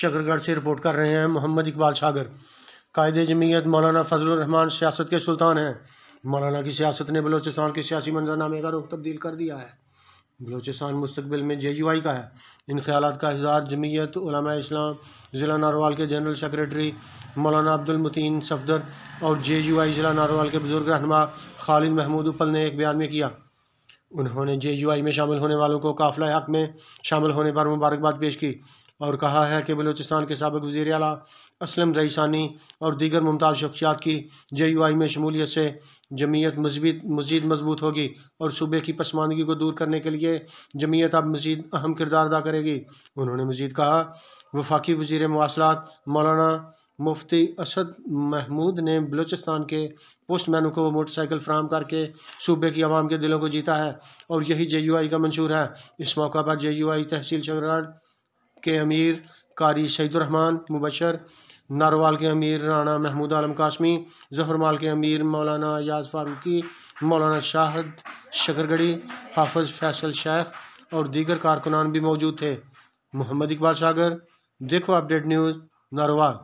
شکرگڑھ سے رپورٹ کر رہے ہیں محمد اقبال شاگر۔ قائد جمعیت مولانا فضل الرحمان سیاست کے سلطان ہیں۔ مولانا کی سیاست نے بلوچستان کے سیاسی منظرنامے کا رخ تبدیل کر دیا ہے۔ بلوچستان مستقبل میں جے یو آئی کا ہے۔ ان خیالات کا اظہار جمعیت علماء اسلام، ضلع ناروال کے جنرل سیکریٹری مولانا عبد المتین صفدر اور جے یو آئی ضلع ناروال کے بزرگ رہنما خالد محمود اپل نے ایک بیان میں کیا۔ انہوں نے جے یو آئی میں شامل ہونے والوں کو قافلہ حق میں شامل ہونے پر مبارکباد پیش کی۔ اور کہا ہے کہ بلوچستان کے سابق وزیر اعلیٰ اسلم رئیسانی اور دیگر ممتاز شخصیات کی جے یو آئی میں شمولیت سے جمعیت مزید مزید مضبوط ہوگی اور صوبے کی پسماندگی کو دور کرنے کے لیے جمعیت اب مزید اہم کردار ادا کرے گی۔ انہوں نے مزید کہا، وفاقی وزیر مواصلات مولانا مفتی اسد محمود نے بلوچستان کے پوسٹ مینوں کو موٹر سائیکل فراہم کر کے صوبے کی عوام کے دلوں کو جیتا ہے اور یہی جے یو آئی کا منشور ہے۔ اس موقع پر جے یو آئی تحصیل شگراڑ کے امیر قاری سعید الرحمن، مبشر، ناروال کے امیر رانا محمود عالم قاسمی ظفرمال کے امیر مولانا یاز فاروقی، مولانا شاہد شکرگڑی، حافظ فیصل شیخ اور دیگر کارکنان بھی موجود تھے۔ محمد اقبال ساگر، دیکھو اپڈیٹ نیوز، ناروال۔